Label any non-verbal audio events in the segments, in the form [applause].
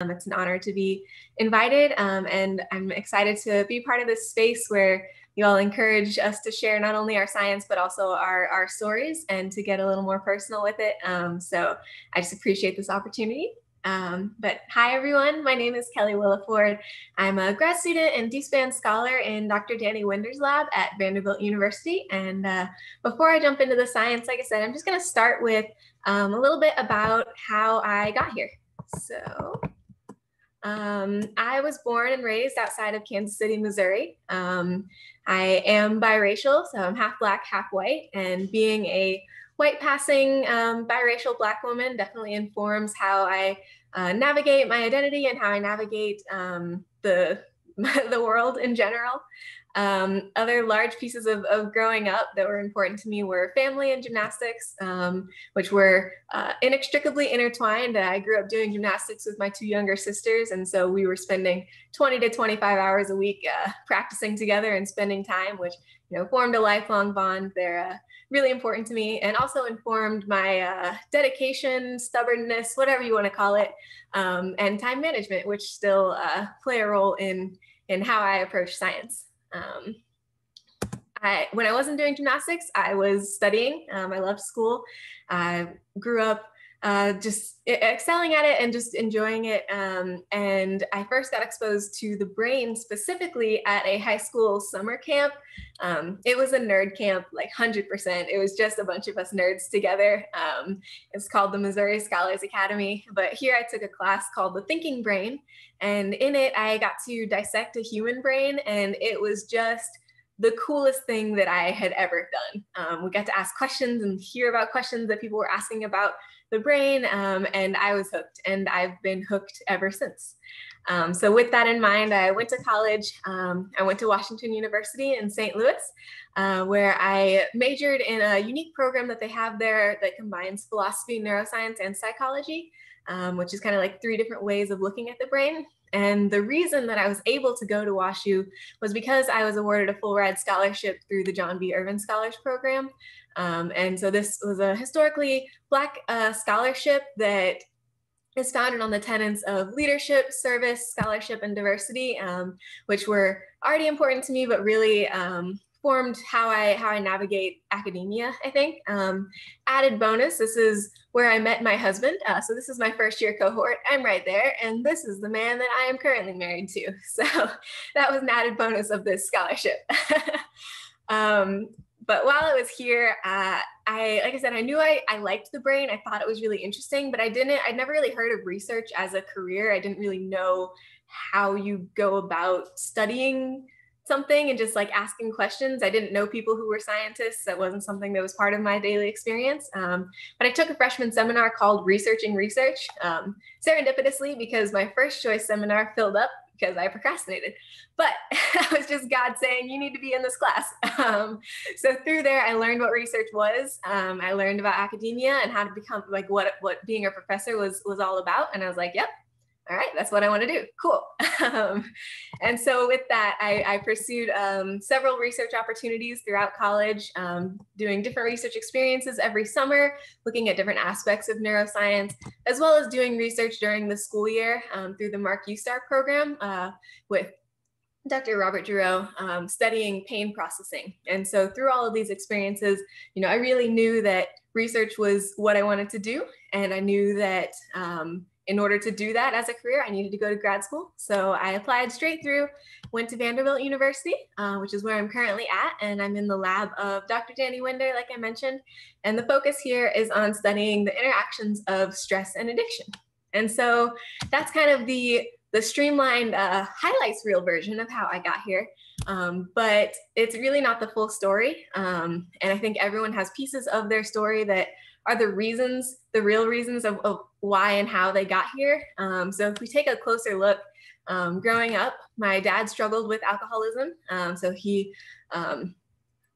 Um, it's an honor to be invited, um, and I'm excited to be part of this space where you all encourage us to share not only our science but also our, our stories and to get a little more personal with it. Um, so I just appreciate this opportunity. Um, but hi everyone, my name is Kelly Williford. I'm a grad student and D-SPAN scholar in Dr. Danny Winder's lab at Vanderbilt University. And uh, before I jump into the science, like I said, I'm just gonna start with um, a little bit about how I got here. So um, I was born and raised outside of Kansas City, Missouri. Um, I am biracial, so I'm half black, half white, and being a white passing um, biracial black woman definitely informs how I uh, navigate my identity and how I navigate um, the [laughs] the world in general. Um, other large pieces of, of, growing up that were important to me were family and gymnastics, um, which were uh, inextricably intertwined. I grew up doing gymnastics with my two younger sisters, and so we were spending 20 to 25 hours a week uh, practicing together and spending time, which you know formed a lifelong bond. They're uh, really important to me, and also informed my uh, dedication, stubbornness, whatever you want to call it, um, and time management, which still uh, play a role in in how I approach science. Um, I, when I wasn't doing gymnastics, I was studying. Um, I loved school. I grew up uh, just excelling at it and just enjoying it. Um, and I first got exposed to the brain specifically at a high school summer camp. Um, it was a nerd camp, like 100%. It was just a bunch of us nerds together. Um, it's called the Missouri Scholars Academy. But here I took a class called The Thinking Brain. And in it, I got to dissect a human brain. And it was just the coolest thing that I had ever done. Um, we got to ask questions and hear about questions that people were asking about the brain, um, and I was hooked, and I've been hooked ever since. Um, so, with that in mind, I went to college. Um, I went to Washington University in St. Louis, uh, where I majored in a unique program that they have there that combines philosophy, neuroscience, and psychology, um, which is kind of like three different ways of looking at the brain. And the reason that I was able to go to WashU was because I was awarded a full ride scholarship through the John B. Irvin Scholars Program. Um, and so this was a historically Black uh, scholarship that is founded on the tenets of leadership, service, scholarship, and diversity, um, which were already important to me, but really um, formed how I how I navigate academia. I think. Um, added bonus: this is where I met my husband. Uh, so this is my first year cohort. I'm right there, and this is the man that I am currently married to. [laughs] So that was an added bonus of this scholarship. [laughs] um, but while I was here, uh, I like I said, I knew I, I liked the brain. I thought it was really interesting, but I didn't. I'd never really heard of research as a career. I didn't really know how you go about studying something and just like asking questions. I didn't know people who were scientists. That wasn't something that was part of my daily experience. Um, but I took a freshman seminar called Researching Research um, serendipitously because my first choice seminar filled up because I procrastinated. But [laughs] it was just God saying, you need to be in this class. [laughs] Um, so through there, I learned what research was. Um, I learned about academia and how to become like what, what being a professor was, was all about. And I was like, yep, all right, that's what I want to do. Cool. [laughs] Um, and so with that, I, I pursued um, several research opportunities throughout college, um, doing different research experiences every summer, looking at different aspects of neuroscience, as well as doing research during the school year um, through the Mark Ustar program uh, with Dr. Robert Giroux um, studying pain processing. And so through all of these experiences, you know, I really knew that research was what I wanted to do. And I knew that um, in order to do that as a career, I needed to go to grad school. So I applied straight through, went to Vanderbilt University, uh, which is where I'm currently at. And I'm in the lab of Dr. Danny Winder, like I mentioned. And the focus here is on studying the interactions of stress and addiction. And so that's kind of the, the streamlined uh, highlights reel version of how I got here. Um, but it's really not the full story. Um, and I think everyone has pieces of their story that are the reasons, the real reasons of, of why and how they got here. Um, so if we take a closer look, um, growing up, my dad struggled with alcoholism. Um, so he um,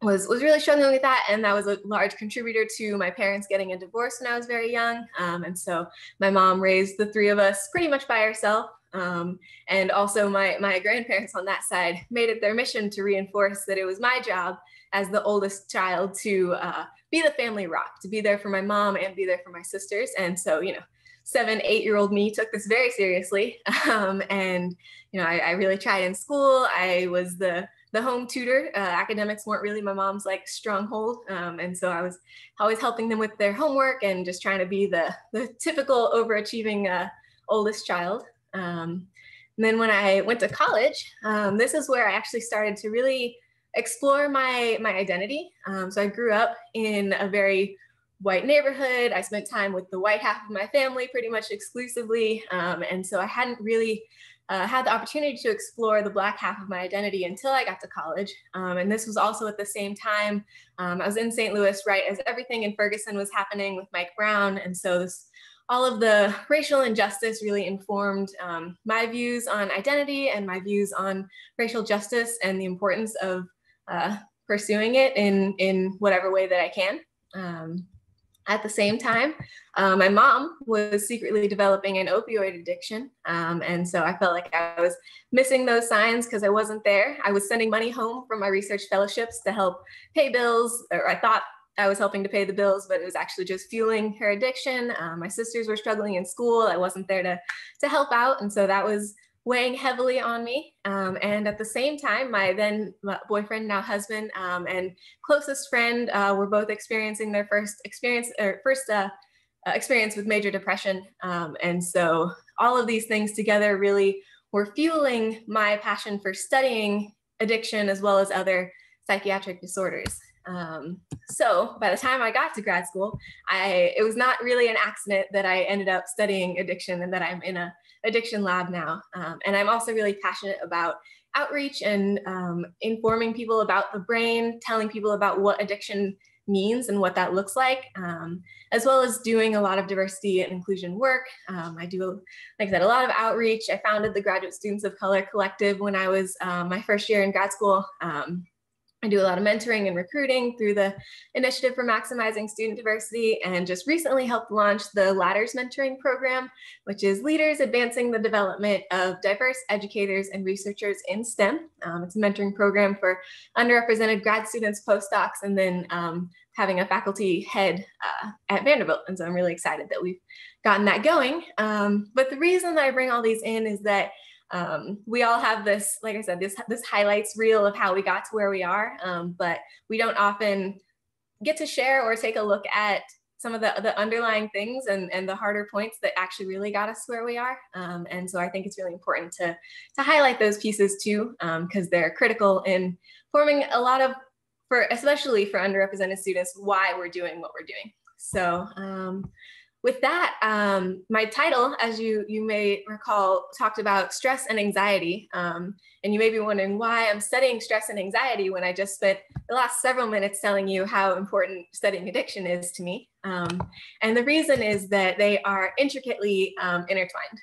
was, was really struggling with that. And that was a large contributor to my parents getting a divorce when I was very young. Um, and so my mom raised the three of us pretty much by herself. Um, and also my, my grandparents on that side made it their mission to reinforce that it was my job as the oldest child to uh, be the family rock, to be there for my mom and be there for my sisters. And so, you know, seven, eight year old me took this very seriously. [laughs] Um, and, you know, I, I, really tried in school. I was the, the home tutor. Uh, academics weren't really my mom's like stronghold. Um, and so I was always helping them with their homework and just trying to be the, the typical overachieving uh, oldest child. Um, and then when I went to college, um, this is where I actually started to really explore my my identity. Um, so I grew up in a very white neighborhood. I spent time with the white half of my family pretty much exclusively. Um, and so I hadn't really uh, had the opportunity to explore the black half of my identity until I got to college. Um, and this was also at the same time um, I was in St. Louis, right as everything in Ferguson was happening with Mike Brown. And so this, all of the racial injustice really informed um, my views on identity and my views on racial justice and the importance of uh, pursuing it in, in whatever way that I can. Um, at the same time, uh, my mom was secretly developing an opioid addiction. Um, and so I felt like I was missing those signs because I wasn't there. I was sending money home from my research fellowships to help pay bills, or I thought I was helping to pay the bills, but it was actually just fueling her addiction. Um, my sisters were struggling in school. I wasn't there to, to help out. And so that was weighing heavily on me. Um, and at the same time, my then boyfriend, now husband, um, and closest friend uh, were both experiencing their first experience or first uh, uh, experience with major depression. Um, and so all of these things together really were fueling my passion for studying addiction as well as other psychiatric disorders. Um, so by the time I got to grad school, I it was not really an accident that I ended up studying addiction and that I'm in a addiction lab now. Um, and I'm also really passionate about outreach and um, informing people about the brain, telling people about what addiction means and what that looks like, um, as well as doing a lot of diversity and inclusion work. Um, I do, like I said, a lot of outreach. I founded the Graduate Students of Color Collective when I was um, my first year in grad school. Um, I do a lot of mentoring and recruiting through the Initiative for Maximizing Student Diversity and just recently helped launch the Ladders Mentoring Program, which is leaders advancing the development of diverse educators and researchers in STEM. Um, it's a mentoring program for underrepresented grad students, postdocs, and then um, having a faculty head uh, at Vanderbilt. And so I'm really excited that we've gotten that going. Um, but the reason that I bring all these in is that um, we all have this, like I said, this this highlights reel of how we got to where we are, um, but we don't often get to share or take a look at some of the, the underlying things and, and the harder points that actually really got us where we are. Um, and so I think it's really important to, to highlight those pieces too, because um, they're critical in forming a lot of, for especially for underrepresented students, why we're doing what we're doing. So um, with that, um, my title, as you, you may recall, talked about stress and anxiety. Um, and you may be wondering why I'm studying stress and anxiety when I just spent the last several minutes telling you how important studying addiction is to me. Um, and the reason is that they are intricately um, intertwined.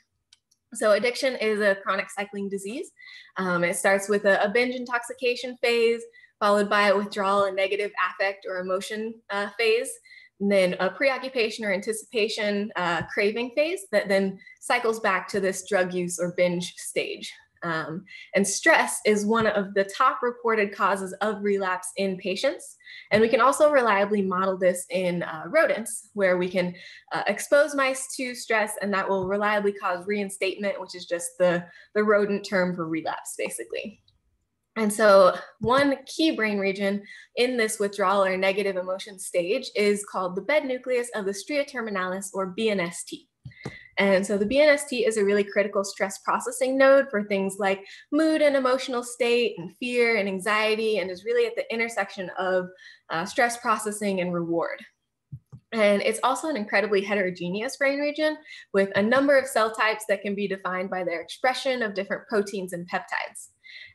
So addiction is a chronic cycling disease. Um, it starts with a, a binge intoxication phase, followed by a withdrawal and negative affect or emotion uh, phase then a preoccupation or anticipation uh, craving phase that then cycles back to this drug use or binge stage. Um, and stress is one of the top reported causes of relapse in patients. And we can also reliably model this in uh, rodents, where we can uh, expose mice to stress, and that will reliably cause reinstatement, which is just the, the rodent term for relapse, basically. And so, one key brain region in this withdrawal or negative emotion stage is called the bed nucleus of the stria terminalis or BNST. And so, the BNST is a really critical stress processing node for things like mood and emotional state, and fear and anxiety, and is really at the intersection of uh, stress processing and reward. And it's also an incredibly heterogeneous brain region with a number of cell types that can be defined by their expression of different proteins and peptides.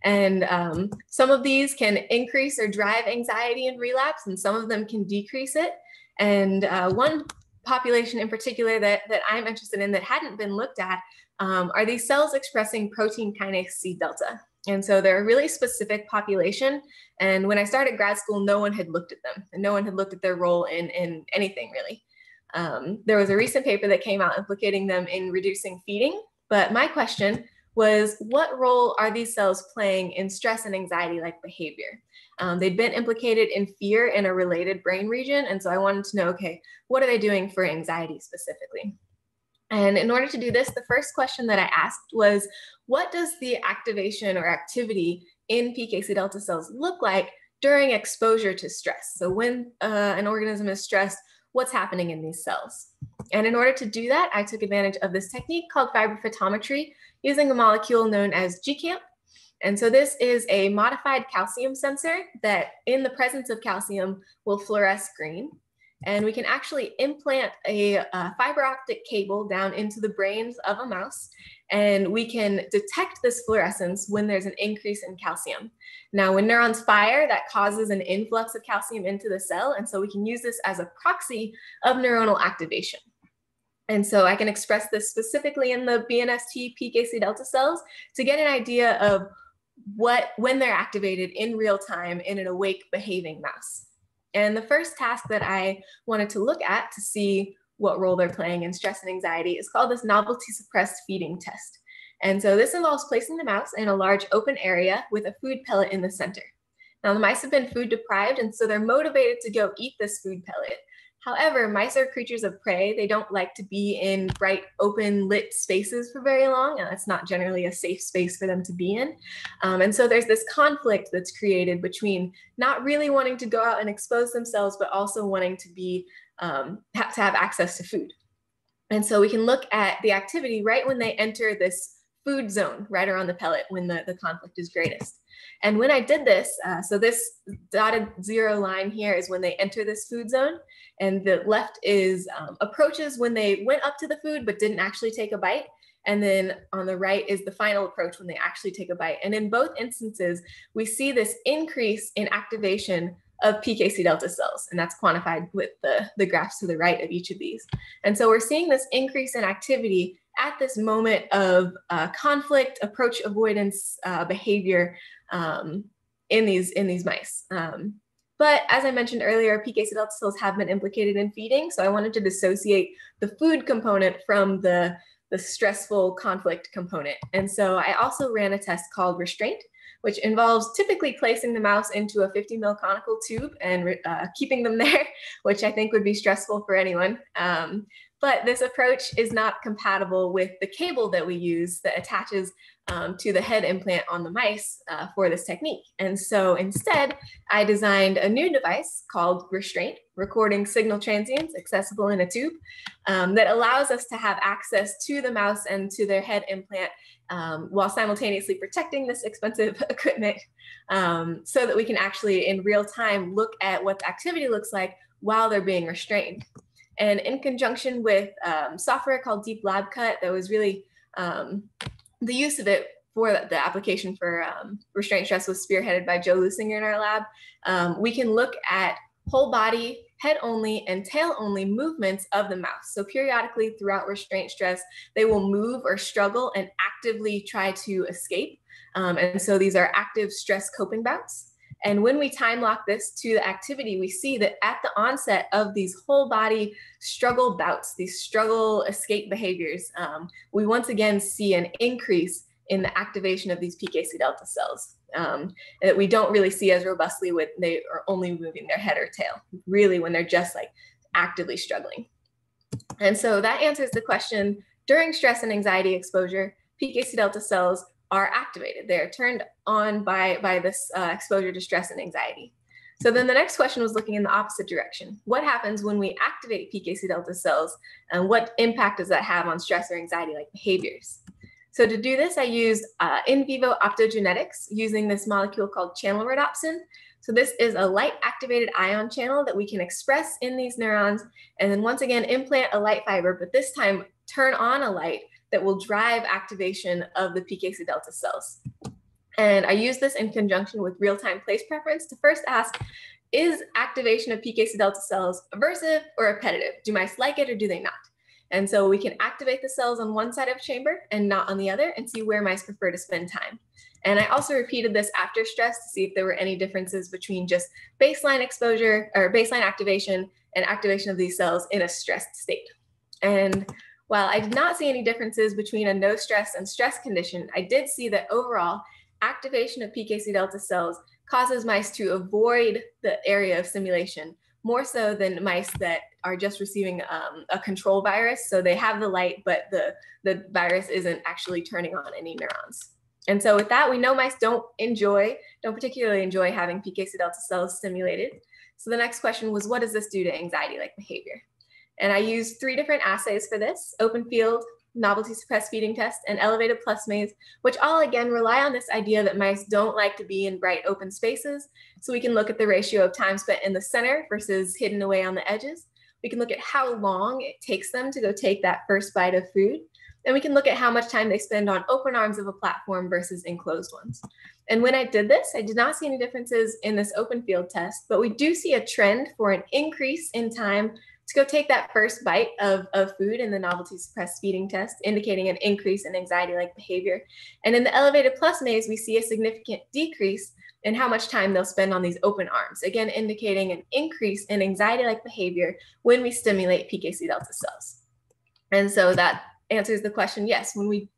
And um, some of these can increase or drive anxiety and relapse, and some of them can decrease it. And uh, one population in particular that, that I'm interested in that hadn't been looked at um, are these cells expressing protein kinase C delta. And so they're a really specific population. And when I started grad school, no one had looked at them and no one had looked at their role in, in anything really. Um, there was a recent paper that came out implicating them in reducing feeding. But my question was what role are these cells playing in stress and anxiety like behavior? Um, they'd been implicated in fear in a related brain region. And so I wanted to know, okay, what are they doing for anxiety specifically? And in order to do this, the first question that I asked was, what does the activation or activity in PKC delta cells look like during exposure to stress? So when uh, an organism is stressed, what's happening in these cells? And in order to do that, I took advantage of this technique called fibrophotometry using a molecule known as GCAMP. And so this is a modified calcium sensor that in the presence of calcium will fluoresce green. And we can actually implant a, a, fiber optic cable down into the brains of a mouse, and we can detect this fluorescence when there's an increase in calcium. Now, when neurons fire, that causes an influx of calcium into the cell, and so we can use this as a proxy of neuronal activation. And so I can express this specifically in the BNST PKC delta cells to get an idea of what when they're activated in real time in an awake behaving mouse. And the first task that I wanted to look at to see what role they're playing in stress and anxiety is called this novelty suppressed feeding test. And so this involves placing the mouse in a large open area with a food pellet in the center. Now the mice have been food deprived and so they're motivated to go eat this food pellet. However, mice are creatures of prey. They don't like to be in bright, open, lit spaces for very long, and that's not generally a safe space for them to be in. Um, and so there's this conflict that's created between not really wanting to go out and expose themselves, but also wanting to be um, have to have access to food. And so we can look at the activity right when they enter this food zone, right around the pellet when the, the conflict is greatest. And when I did this, uh, so this dotted zero line here is when they enter this food zone, and the left is um, approaches when they went up to the food but didn't actually take a bite. And then on the right is the final approach when they actually take a bite. And in both instances, we see this increase in activation of PKC delta cells, and that's quantified with the, the graphs to the right of each of these. And so we're seeing this increase in activity at this moment of uh, conflict, approach avoidance uh, behavior um, in these in these mice. Um, but as I mentioned earlier, delta cells have been implicated in feeding, so I wanted to dissociate the food component from the the stressful conflict component. And so I also ran a test called restraint, which involves typically placing the mouse into a 50 mil conical tube and uh, keeping them [laughs] there, which I think would be stressful for anyone. Um, but this approach is not compatible with the cable that we use that attaches um, to the head implant on the mice uh, for this technique. And so instead, I designed a new device called Restraint, recording signal transients accessible in a tube um, that allows us to have access to the mouse and to their head implant um, while simultaneously protecting this expensive [laughs] equipment um, so that we can actually in real time look at what the activity looks like while they're being restrained. And in conjunction with um, software called Deep Lab Cut, that was really um, the use of it for the application for um, restraint stress was spearheaded by Joe Lusinger in our lab. Um, we can look at whole body, head only, and tail only movements of the mouse. So periodically throughout restraint stress, they will move or struggle and actively try to escape. Um, and so these are active stress coping bouts. And when we time lock this to the activity, we see that at the onset of these whole body struggle bouts, these struggle escape behaviors, um, we once again see an increase in the activation of these PKC delta cells um, that we don't really see as robustly when they are only moving their head or tail, really when they're just like actively struggling. And so that answers the question during stress and anxiety exposure, PKC delta cells are activated. They're turned on by, by this uh, exposure to stress and anxiety. So then the next question was looking in the opposite direction. What happens when we activate PKC delta cells and what impact does that have on stress or anxiety like behaviors? So to do this, I used uh, in vivo optogenetics using this molecule called channel rhodopsin. So this is a light activated ion channel that we can express in these neurons and then once again implant a light fiber, but this time turn on a light that will drive activation of the PKC delta cells. And I use this in conjunction with real-time place preference to first ask, is activation of PKC delta cells aversive or appetitive? Do mice like it or do they not? And so we can activate the cells on one side of chamber and not on the other and see where mice prefer to spend time. And I also repeated this after stress to see if there were any differences between just baseline exposure or baseline activation and activation of these cells in a stressed state. And while I did not see any differences between a no stress and stress condition, I did see that overall activation of PKC delta cells causes mice to avoid the area of stimulation more so than mice that are just receiving um, a control virus. So they have the light, but the, the virus isn't actually turning on any neurons. And so with that, we know mice don't enjoy, don't particularly enjoy having PKC delta cells stimulated. So the next question was, what does this do to anxiety-like behavior? And I used three different assays for this, open field, novelty suppressed feeding test, and elevated plus maze, which all again rely on this idea that mice don't like to be in bright open spaces. So we can look at the ratio of time spent in the center versus hidden away on the edges. We can look at how long it takes them to go take that first bite of food. And we can look at how much time they spend on open arms of a platform versus enclosed ones. And when I did this, I did not see any differences in this open field test, but we do see a trend for an increase in time to go take that first bite of, of food in the novelty suppressed feeding test, indicating an increase in anxiety like behavior. And in the elevated plus maze, we see a significant decrease in how much time they'll spend on these open arms, again, indicating an increase in anxiety like behavior when we stimulate PKC delta cells. And so that answers the question yes, when we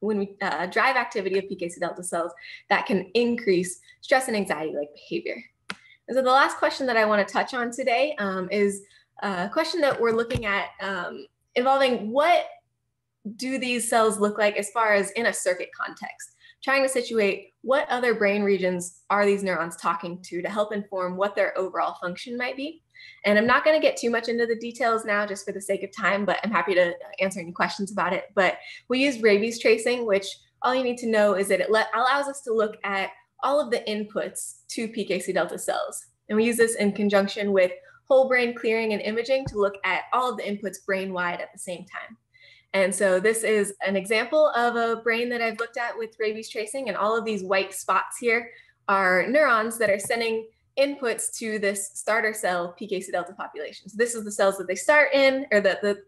when we uh, drive activity of PKC delta cells, that can increase stress and anxiety like behavior. And so the last question that I want to touch on today um, is a question that we're looking at um, involving what do these cells look like as far as in a circuit context? Trying to situate what other brain regions are these neurons talking to to help inform what their overall function might be. And I'm not going to get too much into the details now just for the sake of time, but I'm happy to answer any questions about it. But we use rabies tracing, which all you need to know is that it allows us to look at all of the inputs to PKC delta cells. And we use this in conjunction with whole brain clearing and imaging to look at all of the inputs brain wide at the same time. And so this is an example of a brain that I've looked at with rabies tracing and all of these white spots here are neurons that are sending inputs to this starter cell PKC delta population. So this is the cells that they start in or that the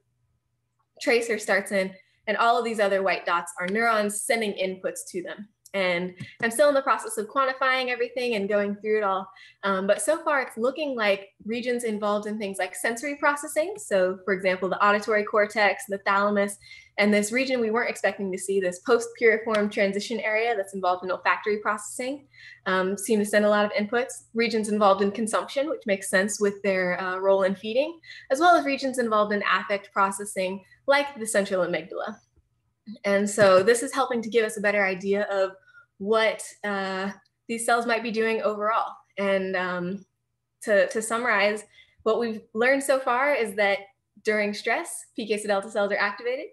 tracer starts in and all of these other white dots are neurons sending inputs to them. And I'm still in the process of quantifying everything and going through it all. Um, but so far, it's looking like regions involved in things like sensory processing. So, for example, the auditory cortex, the thalamus, and this region we weren't expecting to see, this post piriform transition area that's involved in olfactory processing, um, seem to send a lot of inputs. Regions involved in consumption, which makes sense with their uh, role in feeding, as well as regions involved in affect processing, like the central amygdala. And so this is helping to give us a better idea of what uh, these cells might be doing overall. And um, to, to summarize, what we've learned so far is that during stress, PKC delta cells are activated.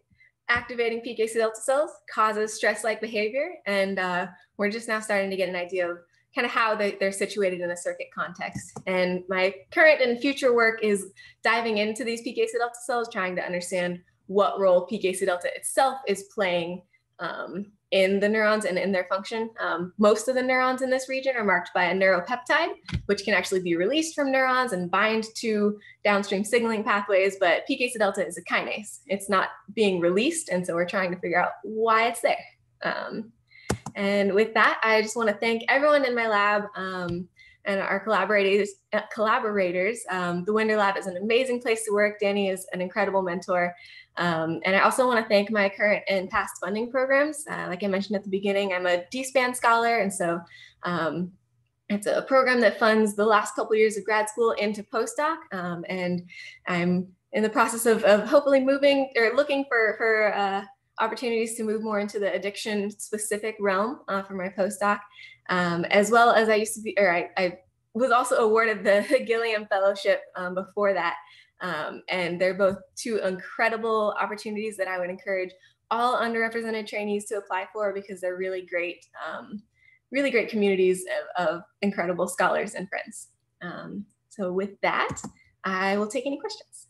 Activating PKC delta cells causes stress-like behavior. And uh, we're just now starting to get an idea of kind of how they, they're situated in a circuit context. And my current and future work is diving into these PKC delta cells, trying to understand what role PKC delta itself is playing um, in the neurons and in their function. Um, most of the neurons in this region are marked by a neuropeptide, which can actually be released from neurons and bind to downstream signaling pathways. But PKC delta is a kinase. It's not being released. And so we're trying to figure out why it's there. Um, and with that, I just want to thank everyone in my lab um, and our collaborators. Uh, collaborators. Um, the Winder Lab is an amazing place to work. Danny is an incredible mentor. Um, and I also want to thank my current and past funding programs. Uh, like I mentioned at the beginning, I'm a DSPAN scholar, and so um, it's a program that funds the last couple years of grad school into postdoc. Um, and I'm in the process of, of hopefully moving or looking for, for uh, opportunities to move more into the addiction specific realm uh, for my postdoc, um, as well as I used to be, or I, I was also awarded the [laughs] Gilliam Fellowship um, before that. Um, and they're both two incredible opportunities that I would encourage all underrepresented trainees to apply for because they're really great, um, really great communities of, of, incredible scholars and friends. Um, so with that, I will take any questions.